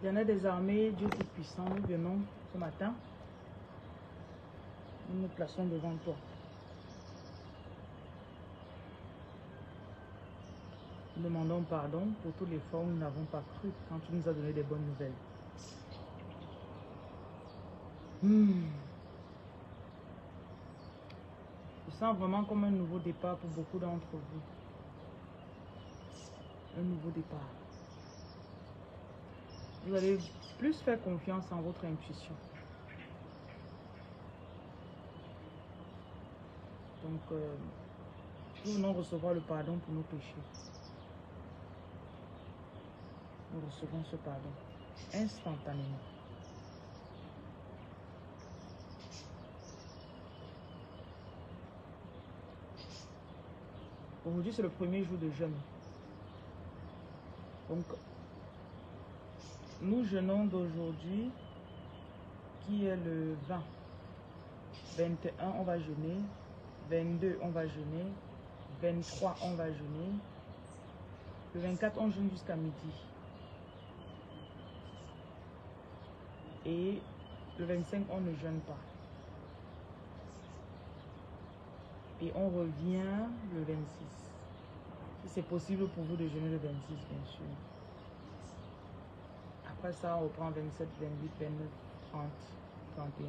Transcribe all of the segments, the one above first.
Éternel des armées, Dieu Tout-Puissant, nous venons ce matin. Nous nous plaçons devant toi. Nous demandons pardon pour tous les fois où nous n'avons pas cru quand tu nous as donné des bonnes nouvelles. Hmm. Je sens vraiment comme un nouveau départ pour beaucoup d'entre vous. Un nouveau départ. Vous allez plus faire confiance en votre intuition. Donc, euh, nous venons recevoir le pardon pour nos péchés. Nous recevons ce pardon instantanément. Aujourd'hui, c'est le premier jour de jeûne. Donc, nous jeûnons d'aujourd'hui, qui est le 20. 21, on va jeûner. 22, on va jeûner. 23, on va jeûner. Le 24, on jeûne jusqu'à midi. Et le 25, on ne jeûne pas. Et on revient le 26. Si c'est possible pour vous de jeûner le 26, bien sûr. Après ça, on reprend 27, 28, 29, 30, 31.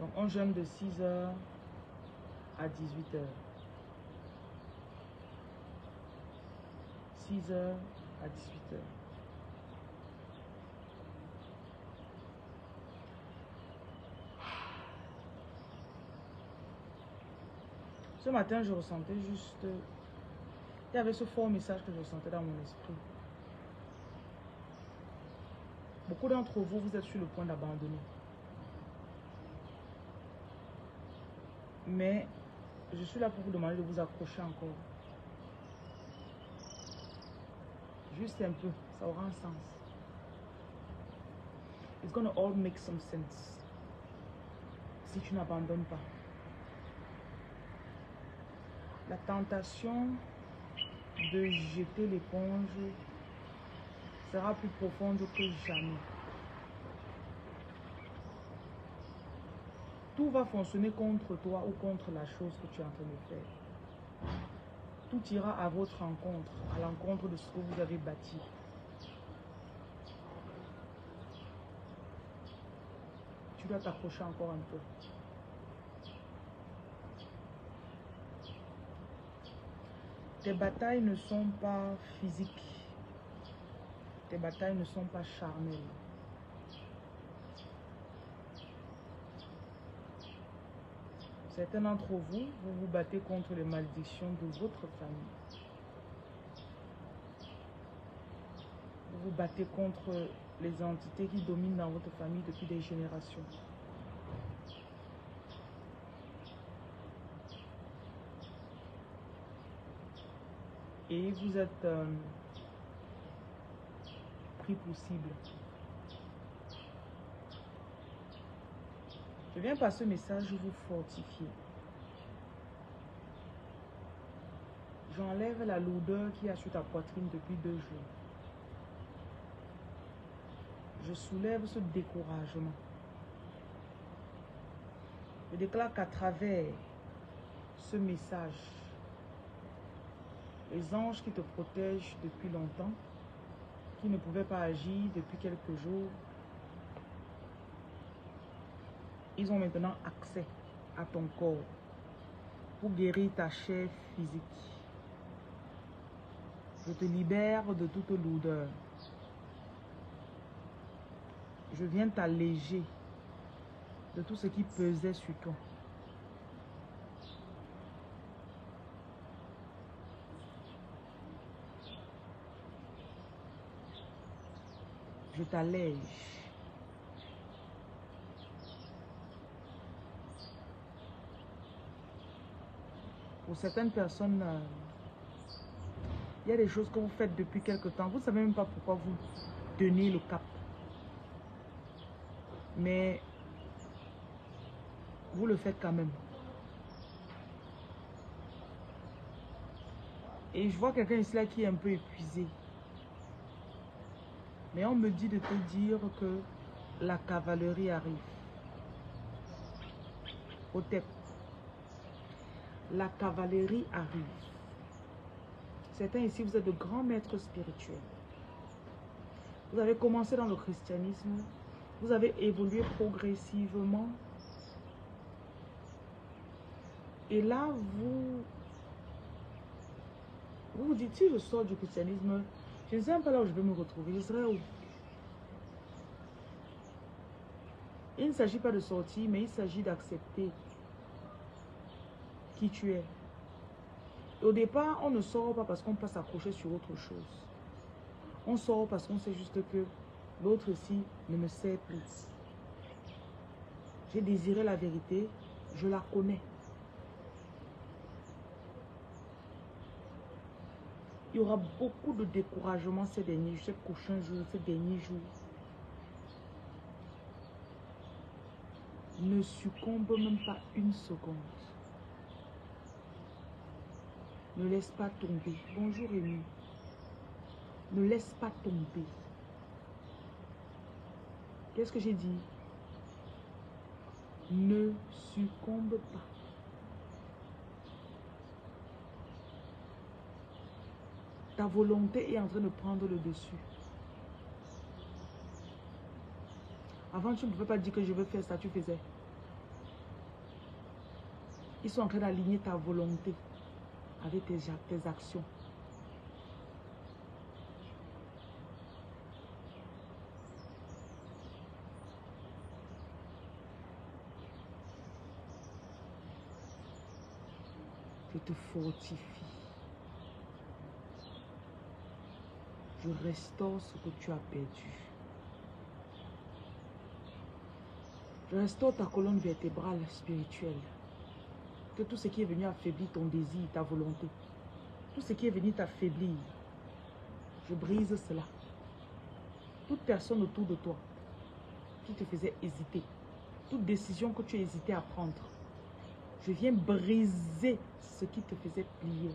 Donc on jeûne de 6h à 18h. 6h à 18h. Ce matin, je ressentais juste... Il y avait ce fort message que je ressentais dans mon esprit. Beaucoup d'entre vous, vous êtes sur le point d'abandonner. Mais je suis là pour vous demander de vous accrocher encore. Juste un peu, ça aura un sens. It's gonna all make some sense. Si tu n'abandonnes pas. La tentation de jeter l'éponge sera plus profonde que jamais. Tout va fonctionner contre toi ou contre la chose que tu es en train de faire. Tout ira à votre rencontre, à l'encontre de ce que vous avez bâti. Tu dois t'accrocher encore un peu. Tes batailles ne sont pas physiques. Tes batailles ne sont pas charnelles. Certains d'entre vous, vous vous battez contre les malédictions de votre famille. Vous vous battez contre les entités qui dominent dans votre famille depuis des générations. Et vous êtes euh, pris pour cible. Je viens par ce message vous fortifier. J'enlève la lourdeur qui a sur ta poitrine depuis deux jours. Je soulève ce découragement. Je déclare qu'à travers ce message, les anges qui te protègent depuis longtemps, qui ne pouvaient pas agir depuis quelques jours, ils ont maintenant accès à ton corps pour guérir ta chair physique. Je te libère de toute lourdeur. Je viens t'alléger de tout ce qui pesait sur toi. Je t'allège. Pour certaines personnes, euh, il y a des choses que vous faites depuis quelque temps. Vous ne savez même pas pourquoi vous tenez le cap. Mais vous le faites quand même. Et je vois quelqu'un ici là qui est un peu épuisé. Mais on me dit de te dire que la cavalerie arrive. Otep. La cavalerie arrive. Certains ici, vous êtes de grands maîtres spirituels. Vous avez commencé dans le christianisme. Vous avez évolué progressivement. Et là, vous vous dites, si je sors du christianisme, je ne sais même pas là où je vais me retrouver. Je serai où? Il ne s'agit pas de sortir, mais il s'agit d'accepter qui tu es. au départ, on ne sort pas parce qu'on passe accrocher sur autre chose. On sort parce qu'on sait juste que l'autre ici ne me sait plus. J'ai désiré la vérité, je la connais. Il y aura beaucoup de découragement ces derniers, ces prochains jours, ces derniers jours. Ne succombe même pas une seconde. Ne laisse pas tomber. Bonjour Rémi. Ne laisse pas tomber. Qu'est-ce que j'ai dit? Ne succombe pas. Ta volonté est en train de prendre le dessus. Avant, tu ne pouvais pas dire que je veux faire ça, tu faisais. Ils sont en train d'aligner ta volonté avec tes, actions. Je te fortifie. Je restaure ce que tu as perdu. Je restaure ta colonne vertébrale spirituelle. Que tout ce qui est venu affaiblir ton désir, ta volonté, tout ce qui est venu t'affaiblir, je brise cela. Toute personne autour de toi qui te faisait hésiter, toute décision que tu hésitais à prendre, je viens briser ce qui te faisait plier.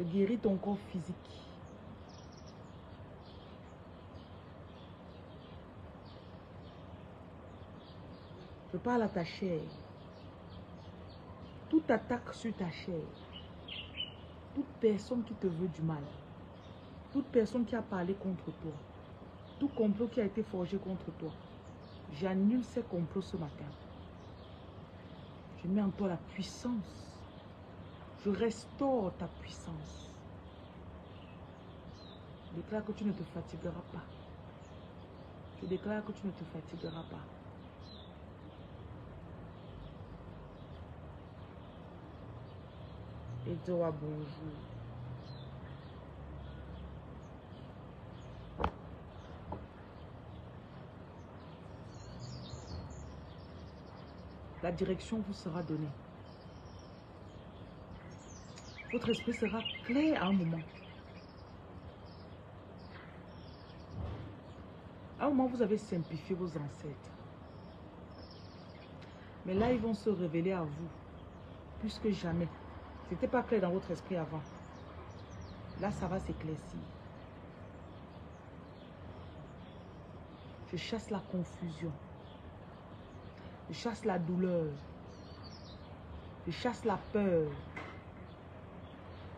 Je guéris ton corps physique. Je parle à ta chair. Toute attaque sur ta chair. Toute personne qui te veut du mal. Toute personne qui a parlé contre toi. Tout complot qui a été forgé contre toi. J'annule ces complots ce matin. Je mets en toi la puissance je restaure ta puissance. Je déclare que tu ne te fatigueras pas. Je déclare que tu ne te fatigueras pas. Et toi, bonjour. La direction vous sera donnée. Votre esprit sera clair à un moment. À un moment, vous avez simplifié vos ancêtres. Mais là, ils vont se révéler à vous plus que jamais. Ce n'était pas clair dans votre esprit avant. Là, ça va s'éclaircir. Je chasse la confusion. Je chasse la douleur. Je chasse la peur.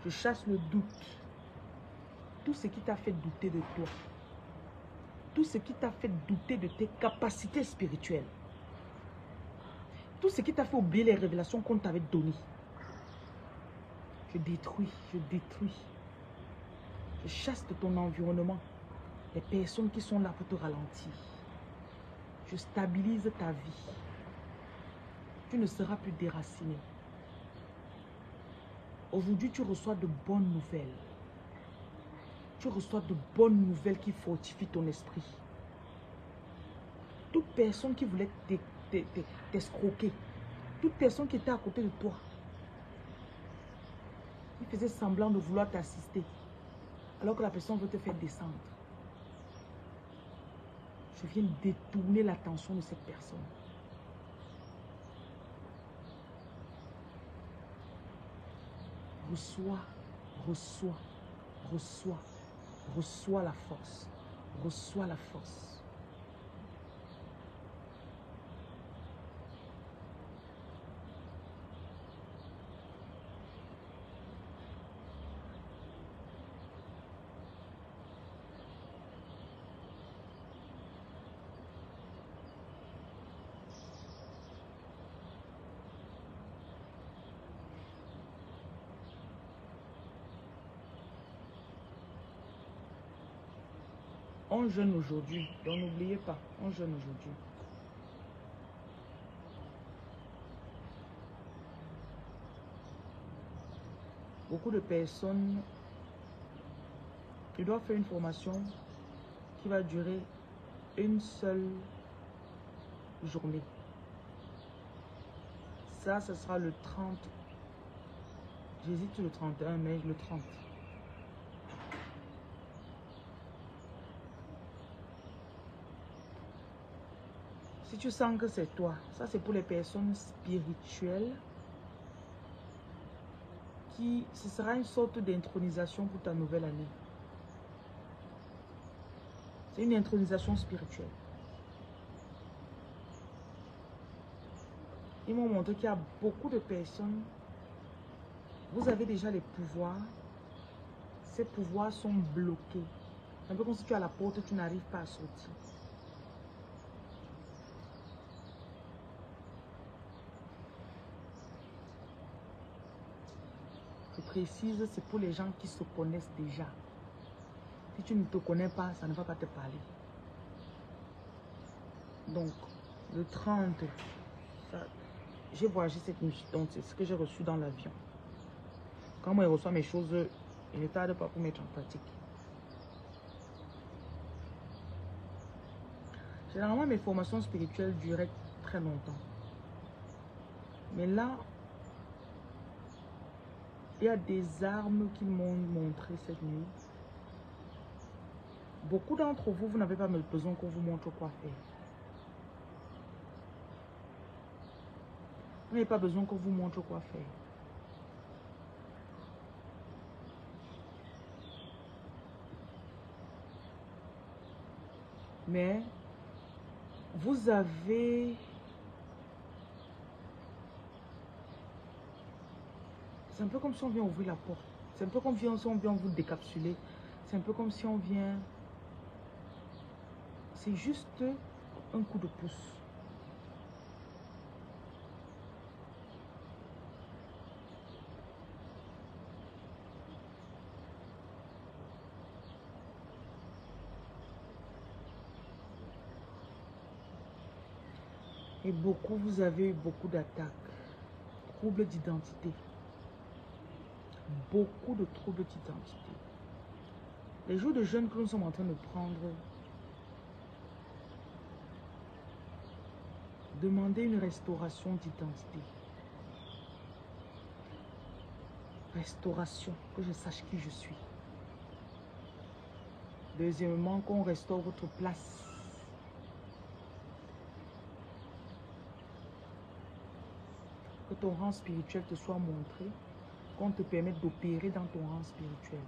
Je chasse le doute. Tout ce qui t'a fait douter de toi. Tout ce qui t'a fait douter de tes capacités spirituelles. Tout ce qui t'a fait oublier les révélations qu'on t'avait données. Je détruis, je détruis. Je chasse de ton environnement les personnes qui sont là pour te ralentir. Je stabilise ta vie. Tu ne seras plus déraciné. Aujourd'hui, tu reçois de bonnes nouvelles. Tu reçois de bonnes nouvelles qui fortifient ton esprit. Toute personne qui voulait t'escroquer, toute personne qui était à côté de toi, qui faisait semblant de vouloir t'assister, alors que la personne veut te faire descendre. Je viens détourner l'attention de cette personne. Reçois, reçois, reçois, reçois la force. Reçois la force. On jeûne aujourd'hui, donc n'oubliez pas, on jeûne aujourd'hui. Beaucoup de personnes, ils doivent faire une formation qui va durer une seule journée. Ça, ce sera le 30. J'hésite le 31, mais le 30. Si tu sens que c'est toi, ça c'est pour les personnes spirituelles qui, ce sera une sorte d'intronisation pour ta nouvelle année. C'est une intronisation spirituelle. Ils m'ont montré qu'il y a beaucoup de personnes, vous avez déjà les pouvoirs, ces pouvoirs sont bloqués. Un peu comme si tu as la porte, tu n'arrives pas à sortir. Précise, c'est pour les gens qui se connaissent déjà. Si tu ne te connais pas, ça ne va pas te parler. Donc, le 30, j'ai voyagé cette nuit, donc c'est ce que j'ai reçu dans l'avion. Quand moi, je reçois mes choses, il ne tarde pas pour mettre en pratique. Généralement, mes formations spirituelles duraient très longtemps. Mais là, il y a des armes qu'ils m'ont montré cette nuit. Beaucoup d'entre vous, vous n'avez pas besoin qu'on vous montre quoi faire. Vous n'avez pas besoin qu'on vous montre quoi faire. Mais vous avez C'est un peu comme si on vient ouvrir la porte. C'est un peu comme si on vient vous décapsuler. C'est un peu comme si on vient... C'est juste un coup de pouce. Et beaucoup, vous avez eu beaucoup d'attaques, troubles d'identité beaucoup de troubles d'identité. Les jours de jeûne que nous sommes en train de prendre, demandez une restauration d'identité. Restauration, que je sache qui je suis. Deuxièmement, qu'on restaure votre place. Que ton rang spirituel te soit montré te permette d'opérer dans ton rang spirituel.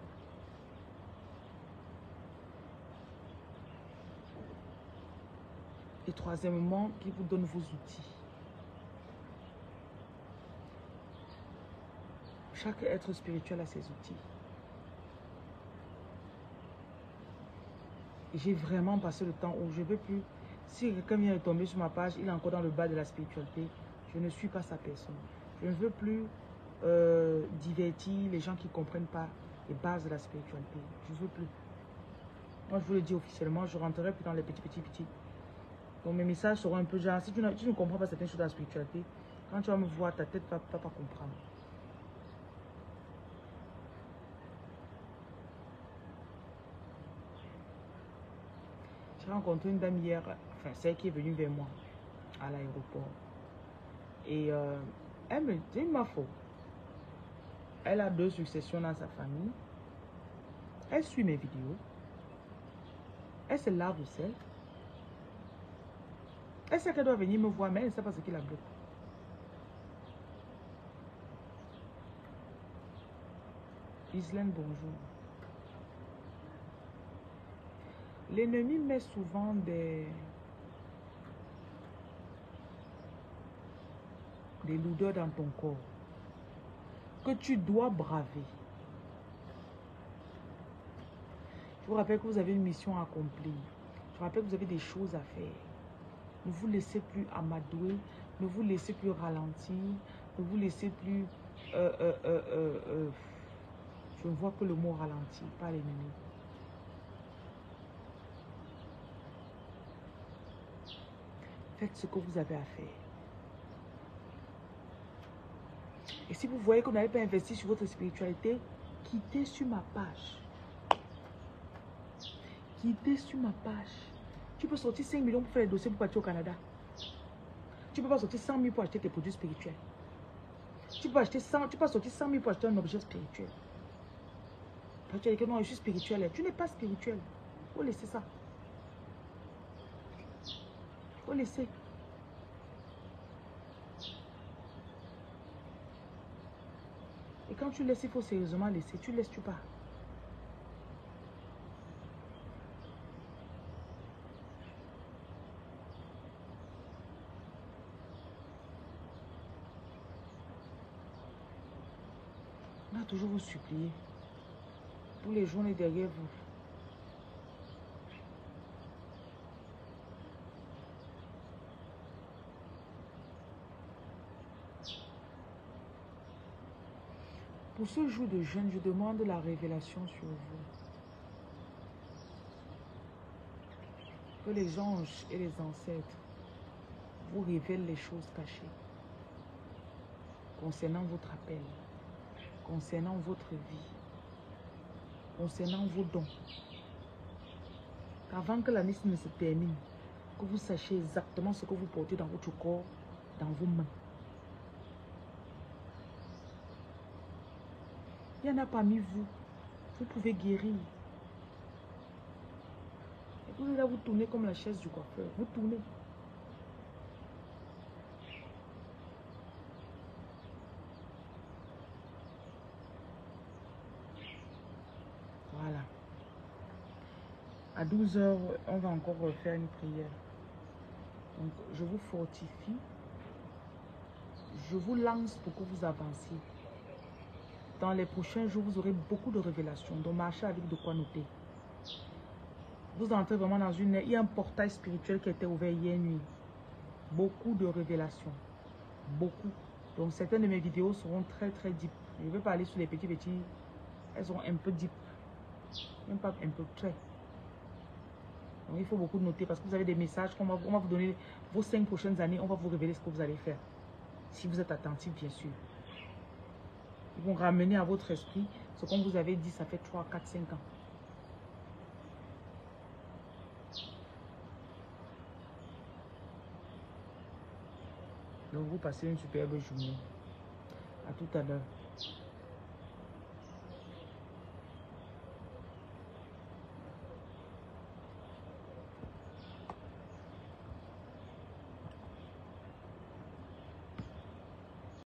Et troisièmement, qui vous donne vos outils. Chaque être spirituel a ses outils. J'ai vraiment passé le temps où je ne veux plus. Si quelqu'un vient de tomber sur ma page, il est encore dans le bas de la spiritualité. Je ne suis pas sa personne. Je ne veux plus euh, les gens qui ne comprennent pas les bases de la spiritualité. Je ne veux plus. Moi, je vous le dis officiellement, je rentrerai plus dans les petits, petits, petits. Donc, mes messages seront un peu genre, si tu, ne comprends pas certaines choses de la spiritualité, quand tu vas me voir, ta tête ne va pas, pas comprendre. J'ai rencontré une dame hier, enfin, celle qui est venue vers moi à l'aéroport. Et euh, elle me dit ma faute. Elle a deux successions dans sa famille. Elle suit mes vidéos. Elle se lave au sel. Elle sait qu'elle doit venir me voir, mais elle ne sait pas ce qui la bloque. Islaine, bonjour. L'ennemi met souvent des... des lourdeurs dans ton corps que tu dois braver. Je vous rappelle que vous avez une mission à accomplir. Je vous rappelle que vous avez des choses à faire. Ne vous laissez plus amadouer, ne vous laissez plus ralentir, ne vous laissez plus... Euh, euh, euh, je ne vois que le mot ralentir, pas l'ennemi. Faites ce que vous avez à faire. Et si vous voyez que vous n'avez pas investi sur votre spiritualité, quittez sur ma page. Quittez sur ma page. Tu peux sortir 5 millions pour faire les dossiers pour partir au Canada. Tu peux pas sortir 100 000 pour acheter tes produits spirituels. Tu peux, acheter 100, tu peux sortir 100 000 pour acheter un objet spirituel. Tu as que non, je suis spirituel. Tu n'es pas spirituel. Faut laisser ça. Faut laisser. Et quand tu laisses, il faut sérieusement laisser. Tu laisses, tu pars. On va toujours vous supplier. Tous les journées derrière vous. Pour ce jour de jeûne, je demande la révélation sur vous. Que les anges et les ancêtres vous révèlent les choses cachées concernant votre appel, concernant votre vie, concernant vos dons. Qu'avant que l'année ne se termine, que vous sachiez exactement ce que vous portez dans votre corps, dans vos mains. Il y en a parmi vous. Vous pouvez guérir. Et vous là, vous tournez comme la chaise du coiffeur. Vous tournez. Voilà. À 12 heures, on va encore faire une prière. Donc, je vous fortifie. Je vous lance pour que vous avanciez. Dans les prochains jours, vous aurez beaucoup de révélations. Donc, marchez avec de quoi noter. Vous entrez vraiment dans une... Il y a un portail spirituel qui été ouvert hier nuit. Beaucoup de révélations. Beaucoup. Donc, certaines de mes vidéos seront très, très deep. Je vais pas aller sur les petits, petits. Elles sont un peu deep. Même pas un peu très. Donc, il faut beaucoup noter parce que vous avez des messages qu'on va, on va vous donner vos cinq prochaines années. On va vous révéler ce que vous allez faire. Si vous êtes attentif, bien sûr. Ils vont ramener à votre esprit ce qu'on vous avait dit, ça fait 3, 4, 5 ans. Donc, vous passez une superbe journée. À tout à l'heure.